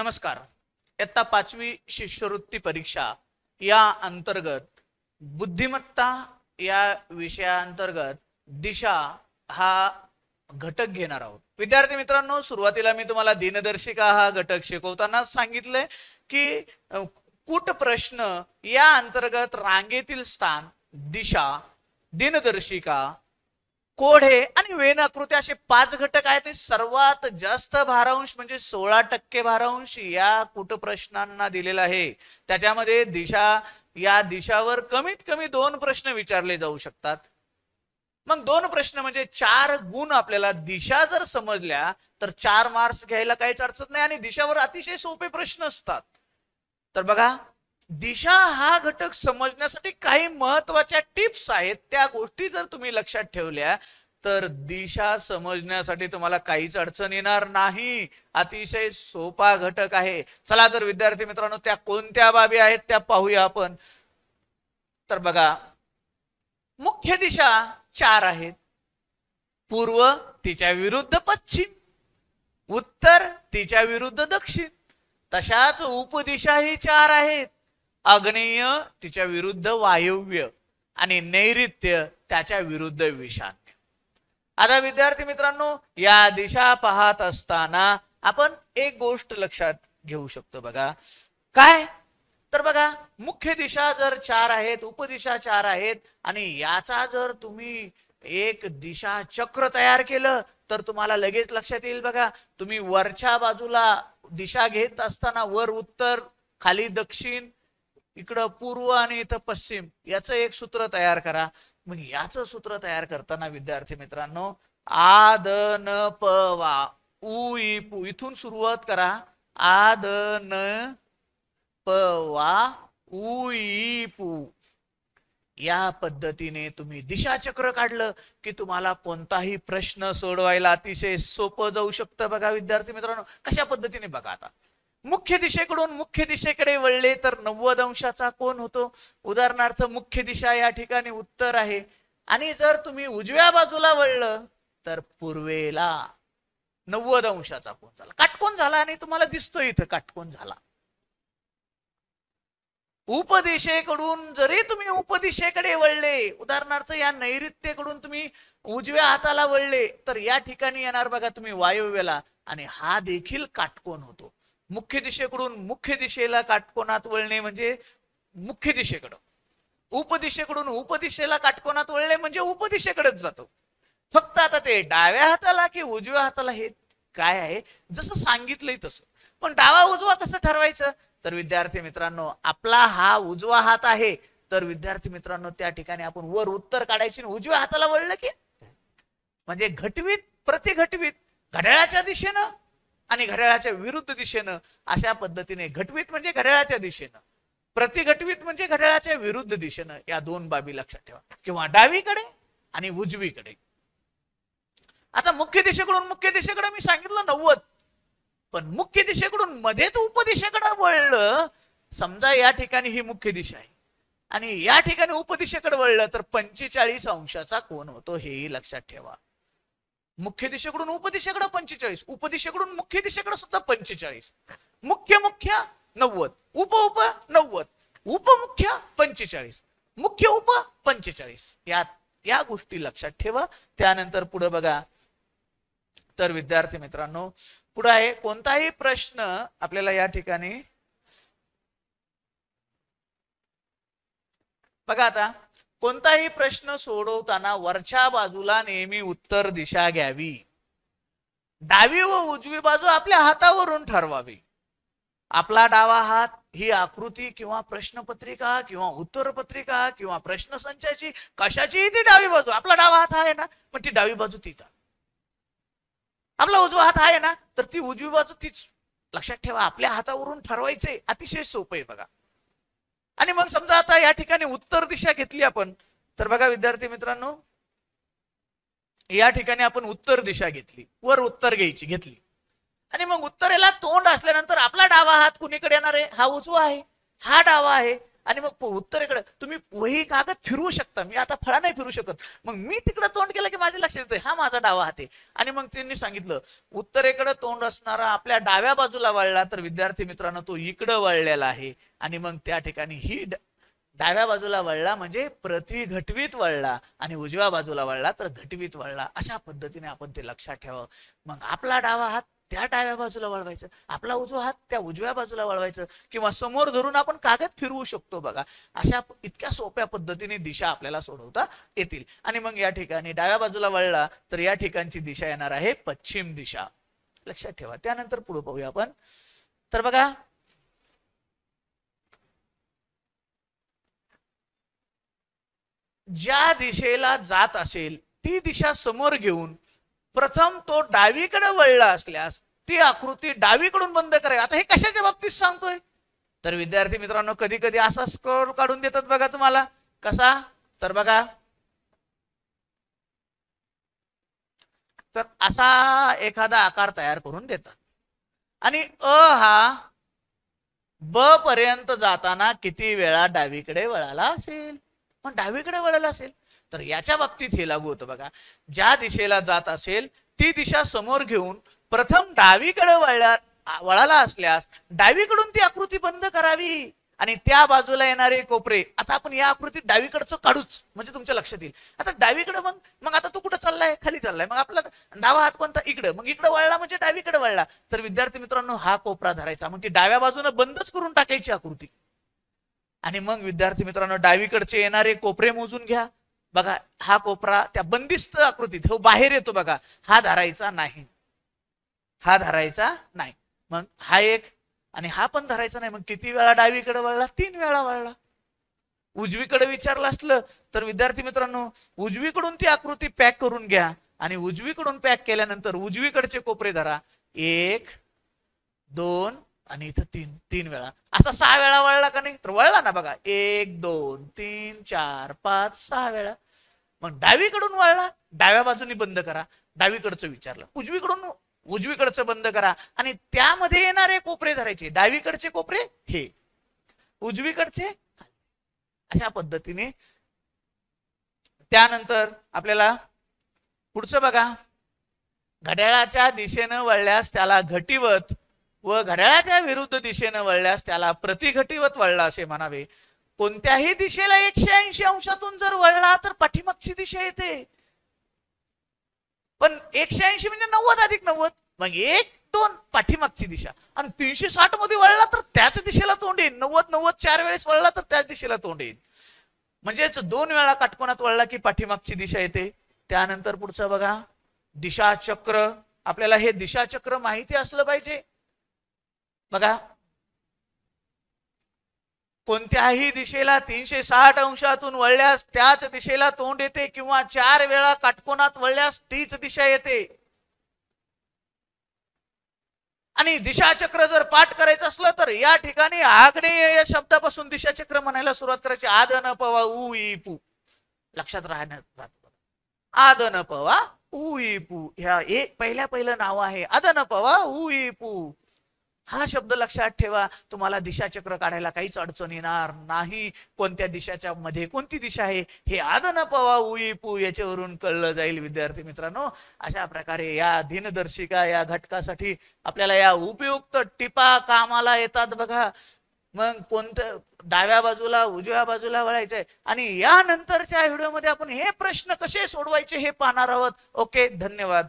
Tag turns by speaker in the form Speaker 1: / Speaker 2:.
Speaker 1: नमस्कार. इयत्ता पाचवी शिष्यवृत्ती परीक्षा या अंतर्गत बुद्धिमत्ता या विषयाअंतर्गत दिशा हा घटक घेणार आहोत. विद्यार्थी मित्रांनो सुरुवातीला मी तुम्हाला दिनदर्शिका हा घटक शिकवताना सांगितलंय की कुट कूट प्रश्न या अंतर्गत रांगेतील स्थान दिशा दिनदर्शिका कोढे आणि वेन आकृती असे पाच घटक आहेत. सर्वात जास्त भारांश म्हणजे सोळा टक्के भारांश या कुटप्रश्नांना दिलेला आहे. त्याच्यामध्ये दिशा या दिशावर कमीत कमी दोन प्रश्न विचारले जाऊ शकतात. मग दोन प्रश्न म्हणजे चार गुण आपल्याला दिशा जर समजल्या तर चार मार्क्स घ्यायला काहीच अडचण नाही आणि दिशावर अतिशय सोपे प्रश्न असतात. तर बघा दिशा हा घटक समजण्यासाठी काही महत्त्वाच्या टिप्स आहेत. त्या गोष्टी जर तुम्ही लक्षात ठेवल्या तर दिशा समजण्यासाठी तुम्हाला काहीच अडचण येणार नाही. अतिशय सोपा घटक आहे. चला तर विद्यार्थी मित्रांनो त्या कोणत्या बाबी आहेत त्या पाहूया आपण. तर बघा मुख्य दिशा चार आहेत. पूर्व तिच्या विरुद्ध पश्चिम उत्तर तिच्या विरुद्ध दक्षिण. तशाच उपदिशाही चार आहेत. आग्नेय तिच्या विरुद्ध वायव्य आणि नैऋत्य त्याच्या विरुद्ध ईशान्य आता विद्यार्थी मित्रांनो या दिशा पाहत असताना आपण एक गोष्ट लक्षात घेऊ शकतो बघा. काय? तर बघा मुख्य दिशा जर चार आहेत उपदिशा चार आहेत आणि याचा जर तुम्ही एक दिशा चक्र तयार केलं तर तुम्हाला लगेच लक्षात येईल बघा. तुम्ही वरच्या बाजूला दिशा घेत असताना वर उत्तर खाली दक्षिण इकडं पूर्व आणि इथं पश्चिम याचं एक सूत्र तयार करा. मग याचं सूत्र तयार करताना विद्यार्थी मित्रांनो आद न प वा उ इथून सुरुवात करा. आद न प वा उ या पद्धतीने तुम्ही दिशाचक्र काढलं की तुम्हाला कोणताही प्रश्न सोडवायला अतिशय सोपं जाऊ शकतं बघा विद्यार्थी मित्रांनो. कशा पद्धतीने बघा आता. मुख्य दिशेकडून मुख्य दिशेकडे वळले तर नव्वद अंशाचा कोण होतो? उदाहरणार्थ मुख्य दिशा या ठिकाणी उत्तर आहे. आणि जर तुम्ही उजव्या बाजूला वळलं तर पूर्वेला नव्वद अंशाचा कोण झाला. काटकोन झाला आणि तुम्हाला दिसतो इथं काटकोन झाला. उपदिशेकडून जरी तुम्ही उपदिशेकडे वळले उदाहरणार्थ या नैऋत्येकडून तुम्ही उजव्या हाताला वळले तर या ठिकाणी येणार बघा तुम्ही वायव्यला. आणि हा देखील काटकोन होतो. मुख्य दिशेकडून मुख्य दिशेला काटकोनात वळणे म्हणजे मुख्य दिशेकडं. उपदिशेकडून उपदिशेला काटकोनात वळले म्हणजे उपदिशेकडेच जातो. फक्त आता ते डाव्या हाताला की उजव्या हाताला हे काय आहे? जसं सांगितलंय तसं. पण डावा उजवा कसं ठरवायचं? तर विद्यार्थी मित्रांनो आपला हा उजवा हात आहे. तर विद्यार्थी मित्रांनो त्या ठिकाणी आपण वर उत्तर काढायची आणि उजव्या हाताला वळलं की म्हणजे घटवीत प्रतिघटवीत घड्याळाच्या दिशेनं आणि घड्याळाच्या विरुद्ध दिशेनं अशा पद्धतीने घटवीत म्हणजे घड्याळाच्या दिशेनं. प्रतिघटवीत म्हणजे घड्याळाच्या विरुद्ध दिशेनं या दोन बाबी लक्षात ठेवा. किंवा डावीकडे आणि उजवीकडे. आता मुख्य दिशेकडून मुख्य दिशेकडे मी सांगितलं नव्वद. पण मुख्य दिशेकडून मध्येच उपदिशेकडे वळलं समजा या ठिकाणी ही मुख्य दिशा आहे. आणि या ठिकाणी उपदिशेकडे वळलं तर पंचेचाळीस अंशाचा कोण होतो हेही लक्षात ठेवा. मुख्य दिशेकडून उपदिशेकडे पंचेचाळीस उपदिशेकडून मुख्य दिशेकडे सुद्धा पंचेचाळीस. मुख्य मुख्य नव्वद. उप उप नव्वद. उपमुख्य पंचेचाळीस. मुख्य उप पंचेचाळीस. या या गोष्टी लक्षात ठेवा. त्यानंतर पुढे बघा. तर विद्यार्थी मित्रांनो पुढे आहे कोणताही प्रश्न आपल्याला या ठिकाणी बघा आता. कोणताही प्रश्न सोडवताना वरच्या बाजूला नेहमी उत्तर दिशा घ्यावी. डावी व उजवी बाजू आपल्या हातावरून ठरवावी. आपला डावा हात ही आकृती किंवा प्रश्नपत्रिका किंवा उत्तरपत्रिका किंवा प्रश्नसंचाची कशाचीही ती डावी बाजू. आपला डावा हात आहे ना मग ती डावी बाजू तिथं. आपला उजवा हात आहे ना तर ती उजवी बाजू तीच. लक्षात ठेवा आपल्या हातावरून ठरवायचे अतिशय सोपं आहे बघा. आणि मग समजा आता या ठिकाणी उत्तर दिशा घेतली आपण तर बघा विद्यार्थी मित्रांनो या ठिकाणी आपण उत्तर दिशा घेतली वर उत्तर घ्यायची घेतली. आणि मग उत्तरेला तोंड असल्यानंतर आपला डावा हात कुणीकडे येणार आहे? हा उजवा आहे. हा डावा आहे. आणि मग उत्तरेकडे तुम्ही वही कागद फिरवू शकता. मी आता फळा नाही फिरू शकत. मग मी तिकडे तोंड केलं की माझ्या लक्षात येते हा माझा डावा हात आहे. आणि मग त्यांनी सांगितलं उत्तरेकडे तोंड असणारा आपल्या डाव्या बाजूला वळला तर विद्यार्थी मित्रांनो तो इकडं वळलेला आहे. आणि मग त्या ठिकाणी ही डाव्या बाजूला वळला म्हणजे प्रतिघटवीत वळला आणि उजव्या बाजूला वळला तर घटवीत वळला. अशा पद्धतीने आपण ते लक्षात ठेवावं. मग आपला डावा हात त्या डाव्या बाजूला वळवायचं. आपला उजवा हात त्या उजव्या बाजूला वळवायचं. किंवा समोर धरून आपण कागद फिरवू शकतो बघा. अशा इतक्या सोप्या पद्धतीने दिशा आपल्याला सोडवता येतील. आणि मग या ठिकाणी डाव्या बाजूला वळला तर या ठिकाणची दिशा येणार आहे पश्चिम दिशा. लक्षात ठेवा. त्यानंतर पुढे पाहूया आपण. तर बघा. ज्या दिशेला जात असेल ती दिशा समोर घेऊन प्रथम तो डावीकडे वळला असल्यास ती आकृती डावीकडून बंद करावी. आता हे कशाच्या बाबतीत सांगतोय? तर विद्यार्थी मित्रांनो कधी कधी असा स्कोर काढून देतात बघा तुम्हाला. कसा? तर बघा. तर असा एखादा आकार तयार करून देतात. आणि अ हा ब पर्यंत जाताना किती वेळा डावीकडे वळाला असेल? पण डावीकडे वळाला असेल. तर याच्या बाबतीत हे लागू होतं बघा. ज्या दिशेला जात असेल ती दिशा समोर घेऊन प्रथम डावीकडे वळल्या वळाला असल्यास डावीकडून ती आकृती बंद करावी. आणि त्या बाजूला येणारे कोपरे आता आपण या आकृतीत डावीकडचं काढूच म्हणजे तुमच्या लक्षात येईल. आता डावीकडे मग मग आता तू कुठं चाललाय? खाली चाललाय. मग आपला डावा हात कोणता? इकडे. मग इकडे वळला म्हणजे डावीकडे वळला. तर विद्यार्थी मित्रांनो हा कोपरा धरायचा. मग ती डाव्या बाजूने बंदच करून टाकायची आकृती. आणि मग विद्यार्थी मित्रांनो डावीकडचे येणारे कोपरे मोजून घ्या. बघा हा कोपरा त्या बंदिस्त आकृतीत हो बाहेर येतो बघा. हा धरायचा नाही. हा धरायचा नाही. मग हा एक आणि हा पण धरायचा नाही. मग किती वेळा डावीकडे वळला? तीन वेळा वळला. उजवीकडे विचारलं असलं तर विद्यार्थी मित्रांनो उजवीकडून ती आकृती पॅक करून घ्या आणि उजवीकडून पॅक केल्यानंतर उजवीकडचे कोपरे धरा. एक दोन आणि इथं तीन तीन वेळा. असा सहा वेळा वळला का नाही? तर वळला ना बघा. एक दोन तीन चार पाच सहा वेळा. मग डावीकडून वळला. डाव्या बाजूनी बंद करा. डावीकडचं विचारलं. उजवीकडून उजवीकडचं बंद करा. आणि त्यामध्ये येणारे कोपरे धरायचे. डावीकडचे कोपरे हे. उजवीकडचे अशा पद्धतीने. त्यानंतर आपल्याला पुढचं बघा. घड्याळाच्या दिशेनं वळल्यास त्याला घटीवत व घड्याळाच्या विरुद्ध दिशेनं वळल्यास त्याला प्रतिघटीवत वळला असे म्हणावे. कोणत्याही दिशेला एकशे ऐंशी अंशातून जर वळला तर पाठीमागची दिशा येते. पण एकशे ऐंशी म्हणजे नव्वद अधिक नव्वद मग एक दोन पाठीमागची दिशा. आणि तीनशे साठमध्ये वळला तर त्याच दिशेला तोंड येईल. नव्वद नव्वद चार वेळेस वळला तर त्याच दिशेला तोंड येईल. म्हणजेच दोन वेळा काटकोनात वळला की पाठीमागची दिशा येते. त्यानंतर पुढचं बघा. दिशाचक्र. आपल्याला हे दिशाचक्र माहिती असलं पाहिजे. बघा. कोणत्याही दिशेला तीनशे साठ अंशातून वळल्यास त्याच दिशेला तोंड येते किंवा चार वेळा काटकोनात वळल्यास तीच दिशा येते. आणि दिशाचक्र जर पाठ करायचं असलं तर या ठिकाणी आग्नेय या शब्दापासून दिशाचक्र म्हणायला सुरुवात करायची. आद न पवा उ इ पू. लक्षात राहण्यात आद न पवा उ इ पू. ह्या एक पहिल्या पहिलं नाव आहे. आद न पवा उ इ पू. हा शब्द लक्षात ठेवा. तुम्हाला दिशाचक्र काढायला काहीच अडचण येणार नाही. कोणत्या दिशाच्या मध्ये कोणती दिशा आहे हे आदन पवा उई पू याच्यावरून कळलं जाईल विद्यार्थी मित्रांनो. अशा प्रकारे या दिनदर्शिका या घटकासाठी आपल्याला या उपयुक्त टिपा कामाला येतात बघा. मग कोणतं डाव्या बाजूला उजव्या बाजूला वळायचंय आणि यानंतरच्या व्हिडिओमध्ये आपण हे प्रश्न कसे सोडवायचे हे पाहणार आहोत. ओके धन्यवाद.